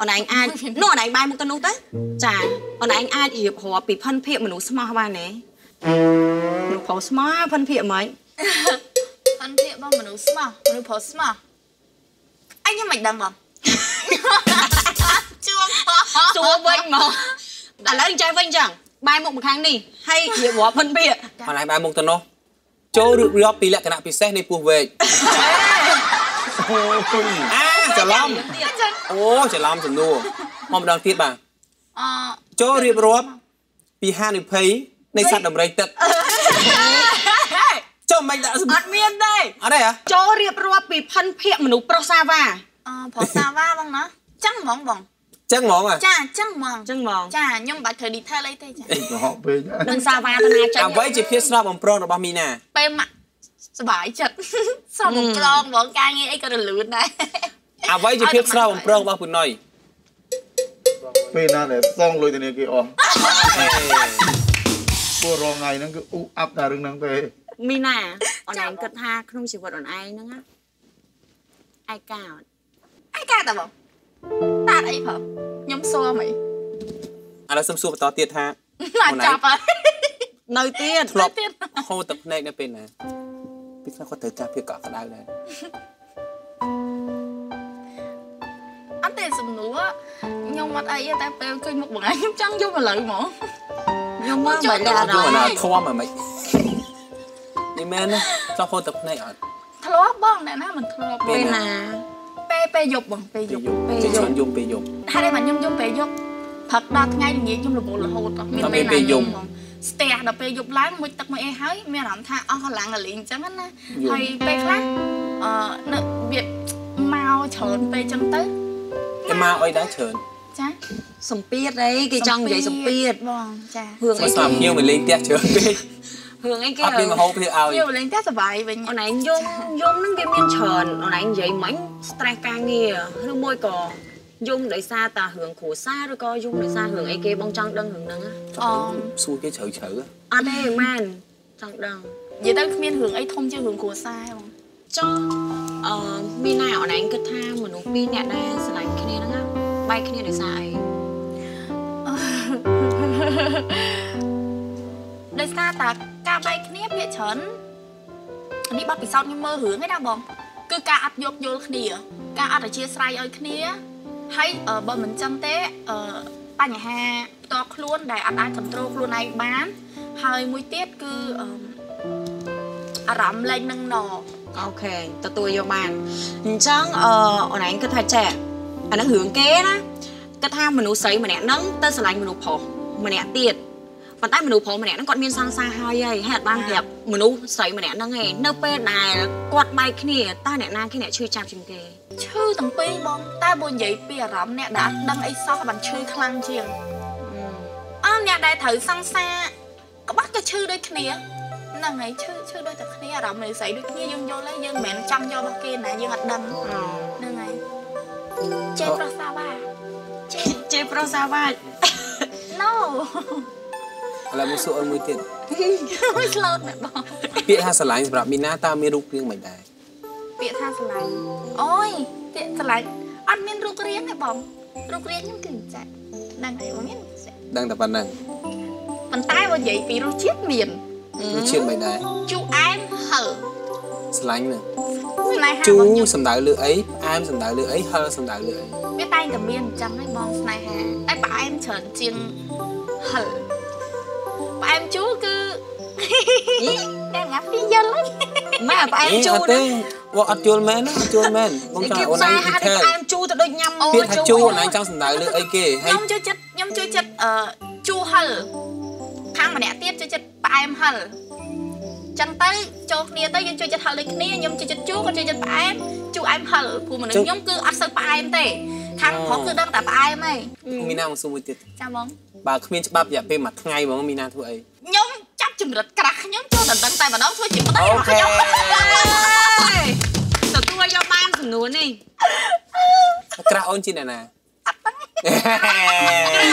អូនឯងអាចនោះអូនឯងបាយមកទៅនោះទៅចាអូនឯងអាចរៀបរាប់ពីផិនភាកមនុស្សស្មោះបានទេមនុស្សប្រុសស្មោះផិនភាកហ្មងផនភាកបងមនុស្សស្មោះមនុស្សប្រុសស្មោះអញខ្ញុំមិនដឹងបងជួងបងសួរវិញមកឥឡូវចេះវិញចឹងបាយមុខមកខាងនេះហើយរៀបរាប់ផិនភាកអនឡាញបែរមុខទៅនោះចូលរៀបរាប់ពីលក្ខណៈពិសេសនៃពស់វែក អាច្រឡំអូច្រឡំសំណួរមកម្ដងទៀតបាទអឺចូលរៀបរាប់ពីហានិភ័យនៃសត្វដំរីទឹកចុះមិនដាក់សំអត់មានទេអត់ទេហ៎ចូលរៀបរាប់ពីផិនភាកមនុស្សប្រុសសាវ៉ាអឺប្រុសសាវ៉ាបងណាចឹងហ្មងបងចឹងហ្មងហ៎ចាចឹងហ្មងចឹងហ្មងចាខ្ញុំមិនបាច់ត្រូវ detail អីទេចាកុហកពេកនឹងសាវ៉ាទៅណាចាញ់អ្វីជាភាពស្នប់បំប្រងរបស់មីណាពេលម៉ាក់ សบายចិត្តសោះបំប្រងហ្មងការងារអីក៏រលូនដែរ អ្វីជាភាពស្នប់បំប្រងរបស់ពុណុយ ពេលណាដែលសងលុយធនាគារអស់ពួករងថ្ងៃហ្នឹងគឺអ៊ូអាប់តែរឿងហ្នឹងទេ មីណាអូនឯងគិតថាក្នុងជីវិតអូនឯងហ្នឹងណាឯកាអត់ អីកាតាបងតាតអីផងខ្ញុំសួរមិន ឥឡូវសុំសួរបន្តទៀតថា ណាចាប់ហើយ នៅទៀត ធ្លាប់ ទៀត ហូរទឹកភ្នែកនៅពេលណា ពេលខ្លះគាត់ត្រូវការភាពកក់ក្ដៅដែរអត់ទេសំណួរខ្ញុំអត់អីទេតែពេលឃើញមុខបងឯងខ្ញុំចង់យកមកលើហ្មងខ្ញុំមកចូលមិនដែរយកអអាណាត់ធំអាមិននេះមែនណាចង់ហូរទឹកភ្នែកអត់ធ្លាប់បងអ្នកណាមិនធ្លាប់ពេលណាពេលពេលយប់បងពេលយពេលប់យប់ជាច្រើនយំពេលយប់ហើយតែមកខ្ញុំយប់ពេលយប់ផឹកដល់ថ្ងៃល្ងាចខ្ញុំរវល់រហូតអត់មានដល់ពេលពេលណាយយប់ំបង ស្ទះដល់ពេលយប់ឡើងមួយទឹកមួយអីហើយមានអារម្មណ៍ថាអស់កម្លាំងកលេងអញ្ចឹងណាយំហើយពេលខ្លះអឺនៅវាមកច្រើនពេកអញ្ចឹងទៅតែមកអីដែរច្រើនចាសំពៀតអីគេចង់និយាយសំពៀតបងចារឿងស្អីមាគេស្មាភ្ញៀវមកលេងផ្ទះច្រើនពេករឿងអីគេអត់មានមហោបទេឲ្យខ្ញុំលេងតែសុបាយវិញអូនឯងយំយំហ្នឹងវាមានច្រើនអូនឯងនិយាយមិញ stress ការងារឬមួយក៏ យំដោយសារតារឿងគ្រួសារឬក៏យំដោយសាររឿងអីគេបងចង់ដឹងរឿងហ្នឹងណាអសួរគេជ្រៅជ្រៅអត់ទេមែនចង់ដឹងនិយាយទៅគ្មានរឿងអីធំជាងរឿងគ្រួសារបងចុះអឺមានណាអូនឯងគិតថាមនុស្សពីរនាក់ដែលស្រឡាញ់គ្នាហ្នឹងណាបែកគ្នាដោយសារអីដោយសារតាការបែកគ្នាភាគច្រើននេះបទពិសោធន៍ខ្ញុំមើលរឿងឯណាបងគឺការអត់យោគយល់គ្នា ការអត់អធិស្ឋានឲ្យគ្នា ហើយអឺបើមិនចឹងទេអឺបញ្ហាផ្ទាល់ខ្លួនដែលអត់អាចគ្រប់គ្រងខ្លួនឯងបាន ហើយមួយទៀតគឺអឺអារម្មណ៍លែងនឹងណអូខេទទួលយកបានអញ្ចឹងអឺអូនឯងគិតថាចេះអាហ្នឹងរឿងគេណាគិតថាមនុស្សស្រីម្នាក់ហ្នឹងទៅស្រឡាញ់មនុស្សប្រុសម្នាក់ទៀតប៉ុន្តែមនុស្សប្រុសម្នាក់ហ្នឹងគាត់មានសង្សារហើយហើយហើយអត់បានប្រាប់មនុស្សស្រីម្នាក់ហ្នឹងឯងនៅពេលដែលគាត់បែកគ្នាតើអ្នកណាគេអ្នកឈឺចាប់ជាងគេ ឈឺទាំងពីរបងតែបើនិយាយពីអារម្មណ៍អ្នកដែលអត់ដឹងអីសោះបានឈឺខ្លាំងជាងអើអ្នកដែលត្រូវសង្សារក្បាស់ក៏ឈឺដូចគ្នាហ្នឹងហើយឈឺឈឺដូចតែគ្នាអារម្មណ៍នៃស្រីដូចគ្នាយើងយល់ហើយយើងមិនមែនចង់យករបស់គេណាយើងអត់ដឹងហ្នឹងហើយចេះប្រសាវ៉ាចេះជេប្រុសសាវ៉ាច់ no ឥឡូវមកសួរអូនមួយទៀតមិនស្លូតណាស់បងពាក្យថាស្រឡាញ់សម្រាប់មីណាតើមានរូបរាងមិនដែរ ពាក្យថាស្រឡាញ់អូយពាក្យស្រឡាញ់អត់មានរូបរាងទេបងរូបរាងខ្ញុំគឺចាក់ហ្នឹងហើយបងមានចាក់ដឹងតែប៉ុណ្ណឹងប៉ុន្តែបើនិយាយពីរសជាតិមានរសជាតិមិនដែរជូរអែមហឹរស្រឡាញ់ហ្នឹងស្នេហាជូរបស់ខ្ញុំសំដៅលើអីផ្អែមសំដៅលើអីហឹរសំដៅលើអីវាតែងតែមានអញ្ចឹងហ្នឹងបងស្នេហាតែផ្អែមច្រើនជាងហឹរផ្អែមជូរគឺតែងាប់ពីយល់ហើយម៉ែផ្អែមជូអរត់ទេវត្តអត់យល់មែនណាអត់យល់មែនបងចង់គេឲ្យអូនផ្សាឯយងហាពីត់ថែផ្អែមជូរទៅដូចញ៉ាំពាក្យថាជូអូនឯងចង់សំដៅលើអីគេហើយខ្ញុំចូលចិត្តខ្ញុំចូលចិត្តអឺជូរហឹរខាងម្នាក់ទៀតចូលចិត្តផ្អែមហឹរចឹងទៅចូលគ្នាទៅយើងចូលចិត្តហឹរដូចគ្នាខ្ញុំចូលចិត្តជូរគាត់ចូលចិត្តផ្អែមជូរអែមហឹរព្រោះមនុស្សខ្ញុំគឺអត់សូវផ្អែមទេខាងប្រុសគឺដឹងតែផ្អែមហីមីណាមកសួរមួយទៀតចាបងបើគ្មានច្បាប់រយៈពេលមួយថ្ងៃហ្មងមីណាធ្វើអីខ្ញុំចាប់ចម្រិតក្រាស់ខ្ញុំចូលដណ្ដឹងតែម្ដងធ្វើជាប្តីរបស់ខ្ញុំ អូនជាអ្នកណា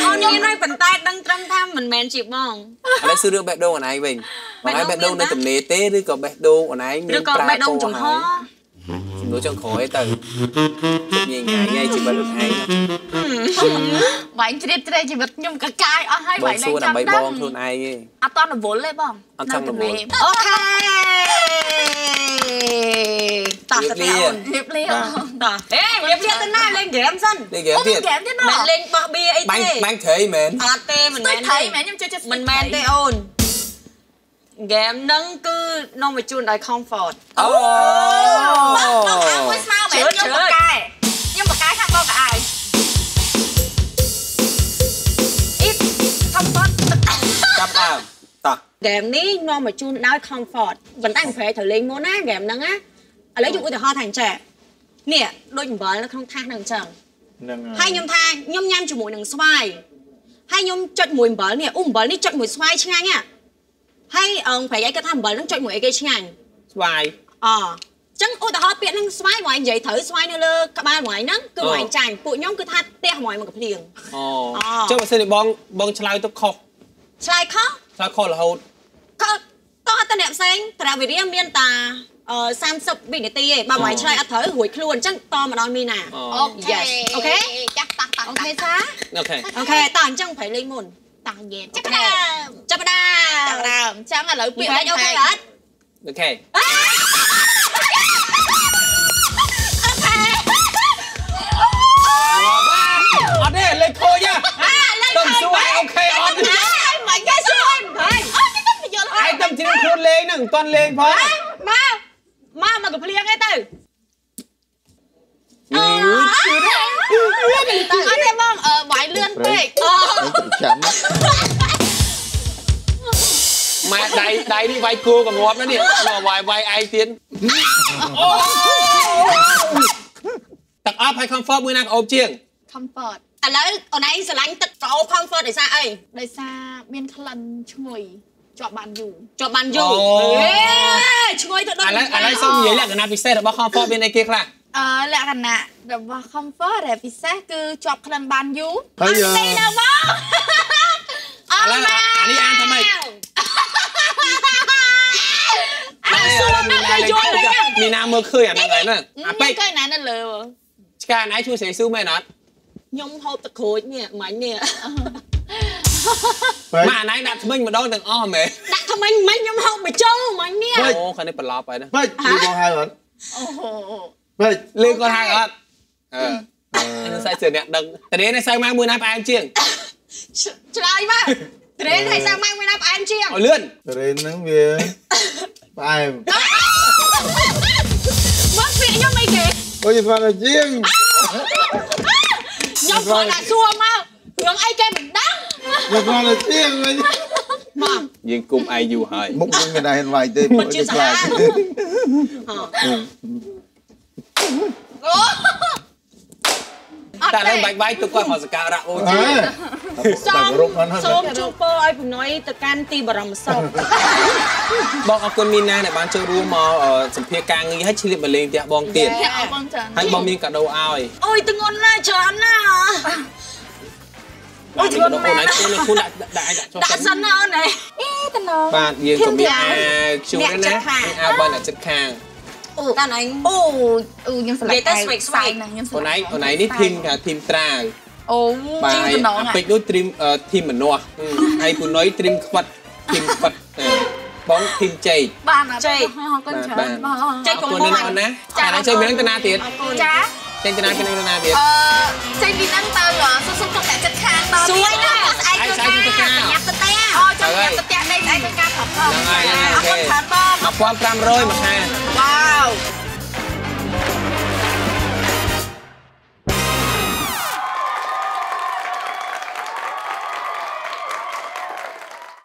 អូនមានហើយប៉ុន្តែដឹងត្រឹមថាមិនមែនជាបងឥឡូវសួររឿងបេះដូងអូនឯងវិញបងឯងបេះដូងនៅទំនេរទេឬក៏បេះដូងអូនឯងមានឬក៏បេះដូងចំហចំនោះចង់ក្រោយទៅញ៉ៃញ៉ៃញ៉ៃជីវិតខ្លួនឯងបាញ់ជ្រៀតជ្រែកជីវិតខ្ញុំកកាយអស់ហើយបបាងញ់សួរចាំដើម្បីបដឹងងខ្លួនឯងទេអត់តរវល់ទេបងអត់ចង់រវល់នៅទន្លេអូខេ តោះទៅអូនរៀបលាតោះហេរៀបរៀបទៅណាលេងហ្គេមសិនលេងហ្គេមអូទៀតហ្គេមទៀតមិនណាលេងបោះបៀអីបាញ់ទេបាញ់ត្រីមែនអត់ទេមិនមែមែននថៃទេមែនខ្ញុំជួយចិត្តមិនមែនទេអូនហ្គេមហ្នឹងគឺនាំមកជូនដោយ comfort អូបងអាមួយស្មៅមែនខ្ញុំបកកែខ្ញុំបកកែខាងបងកៅអៅអ៊ីតខំបត់ចាប់ដើមតោះហ្គេមនេះនាំមកជូនដោយ comfort ប៉ុន្តែប្រែត្រូវលេងមុនណាហ្គេមហ្នឹងណា ឥឡូវយកឧទាហរណ៍ថាអញ្ចេះនេះដូចអំបិលនៅក្នុងថាសហ្នឹងអញ្ចឹងហ្នឹងហើយខ្ញុំថាខ្ញុំញ៉ាំជាមួយនឹងស្វាយហើយខ្ញុំចុចមួយអំបិលនេះអូអំបិលនេះចុចមួយស្វាយឆ្ងាញ់ហ่ะហើយអងប្រែឯគាត់ថាអំបិលហ្នឹងចុចមួយអីគេឆ្ងាញ់ស្វាយអចឹងឧទាហរណ៍ពាក្យហ្នឹងស្វាយមកនិយាយត្រូវស្វាយនៅលើក្បាលមកហ្នឹងគឺមកចាញ់ពួកខ្ញុំគឺថាផ្ទះមកមកកំភ្លៀងអូអចុះបើសិនជាបងបងឆ្លើយទៅខុសឆ្លើយខុសឆ្លើយខុសរហូតក៏តោះតែអ្នក ផ្សេងតារាវិរិយមានតាអឺ30វិនាទីឯងបើមកឆ្លើយអត់ត្រូវរួចខ្លួនអញ្ចឹងតមកដល់មីណាអូអូខេ Yes អូខេចាស់តាស់តាស់អូខេសាអូខេអូខេតោះអញ្ចឹងប្រៃលេងមុនតាំងយេនចាប់ផ្ដើមចាប់ផ្ដើតាំងមដើមចឹងឥឡូវពីពាក្យអូខេអត់អូខេអ យល់ឯងទៅជ្រៀងខ្លួនលេងហ្នឹងមិនទាន់លេងផងមកមកមកកំភ្លៀងឯទៅអឺអត់ទេបងអឺវាយលឿនពេកអូអីទៅចាំម៉ែដៃដៃនេះវាយគោកងាប់ណានេះមកវាយវាយឯងទៀតអូទឹកអប់ឲ្យ comfort មួយណាក៏អូបជាង comfort ឥឡូវអូនឯងស្រឡាញ់ទឹកកោ comfort ដោយសារអីដោយសារមានក្លិនឈ្ងុយ ជាប់បានយូរជាប់បានយូរហេឈ្ងុយទៅដល់ឥឡូវឥឡូវសូមនិយាយលក្ខណៈពិសេសរបស់ comfort មានអីគេខ្លះអឺលក្ខណៈរបស់ comfort ដែលពិសេសគឺជាប់ក្លិនបានយូរហើយទេណាបងអឥឡូវអានេះអានថាម៉េចអាសួរណាគេយល់ទេមានណាមើលឃើញអាហ្នឹងហើយណាអាពេកកែណានៅលើឆ្កាណៃជួយស្រីស៊ូមែនអត់ខ្ញុំហូបទឹកក្រូចនេះមិញនេះពេក ម៉ាណៃដាក់ថ្មិញម្ដងទាំងអស់មែនដាក់ថ្មិញមិញខ្ញុំហូបមួយចូលមិញនេះអូខាងនេះប្រឡប់ហើយណាពេកលឺបងហៅអត់អូហូពេកលឺគាត់ហៅអត់អឺនឹងស្អីសើអ្នកដឹងតរៀននេះសៅម៉ាមួយណាផ្អែមជាងឆ្លើយមកត្រេនឲ្យសាម៉ាំងមួយណាផ្អែមជាងឲ្យលឿនរេនហ្នឹងវាផ្អែមមកពាក្យខ្ញុំអីគេអូយស្មានតែជាងខ្ញុំគាត់ដាក់សួរមករឿងអីគេមិន ដឹងវាស្មានតែជាងវិញមកយើងគុំឯងយូរហើយមុខវិញមិនដែរហ៊ានវាយទេមិនជាសាហាវតែឡើងបាច់បាយទុកគាត់មកសការៈអូអើជាសូតែមរុកហ្នឹងហើយសូមជូនពរឲ្យបំណុយទៅកាន់ទីបរមសុខបងអរគុណមីណាដែលបានចូលរួមមកអឺសម្ភារការងារឲ្យឆ្លៀតមកលេងផ្ទះបងទៀតអរបងច្រើនហើយបងមានកាដូឲ្យអូយទងន់ណាស់ច្រើនណាស់ អូយកាដូអូនឯងខ្លួនខ្លួនដាក់ដាក់ឯងដាក់ចុះដាក់សិនណាអូនឯងអេតំណងបាទយើងក៏មានអាខ្ជូរដែរណាអ្នកជិតខាងអាវបងអ្នកចិត្តខាងអូតាណៃអូអូខ្ញុំស្រឡាញ់និយាយទៅស្វែកស្វែកហ្នឹងខ្ញុំស្រអូនឯឡាងញ់អូនឯងនេះធីមថាធីមត្រាវអូបាទជីហើយតំណងអាពេជ្រនោះធីមអឺធីមម្នាស់ហើយពូនុយធីមខ្វិតធីមខ្វិតអឺបងធីមចេកបានអរគុណច្រើនបងចេះអរកុំគុណមកណាស់អូនណាចា៎ចូលមានតាណាទៀតចា ចេញតាណាពីនឹងតាណាទៀតអឺចេញពីហ្នឹងទៅសុំសុំទុកតែចិត្តខាងដល់សួយណាស្អែកស្អែកទៅការញ៉ាំទៅតែអូចាំញ៉ាំទៅផ្ទះដេកស្អែកទៅការខំខំហ្នឹងហើយហ្នឹងហើយអរគុណច្រើនបង1500មួយខែវ៉ាវ